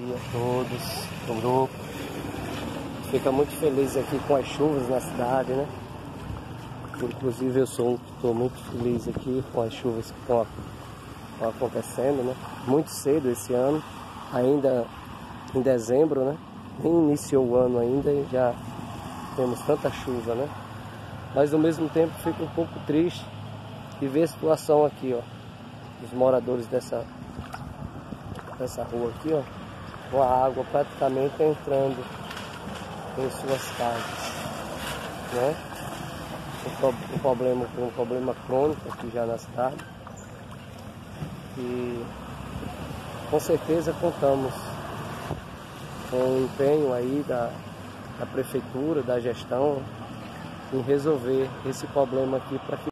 dia a todos do grupo. Fica muito feliz aqui com as chuvas na cidade, né? Inclusive eu sou um que estou muito feliz aqui com as chuvas que estão acontecendo, né? Muito cedo esse ano, ainda em dezembro, né? Nem iniciou o ano ainda e já temos tanta chuva, né? Mas ao mesmo tempo fico um pouco triste de ver a situação aqui, ó. Os moradores dessa, dessa rua aqui, ó. Com a água praticamente entrando em suas casas, né? Um, problema, um problema crônico aqui já na cidade. E com certeza contamos com o empenho aí da, da prefeitura, da gestão, em resolver esse problema aqui para que